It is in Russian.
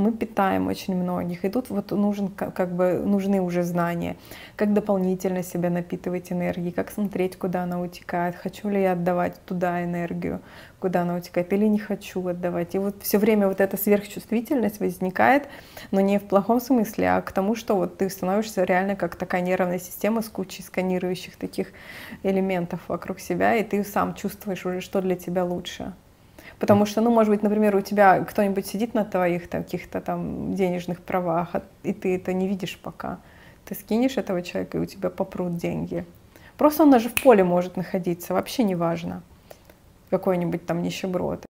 Мы питаем очень многих, и тут вот нужен, как бы, нужны уже знания, как дополнительно себя напитывать энергией, как смотреть, куда она утекает, хочу ли я отдавать туда энергию, куда она утекает, или не хочу отдавать. И вот все время вот эта сверхчувствительность возникает, но не в плохом смысле, а к тому, что вот ты становишься реально как такая нервная система с кучей сканирующих таких элементов вокруг себя, и ты сам чувствуешь уже, что для тебя лучше. Потому что, ну, может быть, например, у тебя кто-нибудь сидит на твоих каких-то там денежных правах, а и ты это не видишь пока. Ты скинешь этого человека, и у тебя попрут деньги. Просто он даже в поле может находиться, вообще не важно. Какой-нибудь там нищеброд.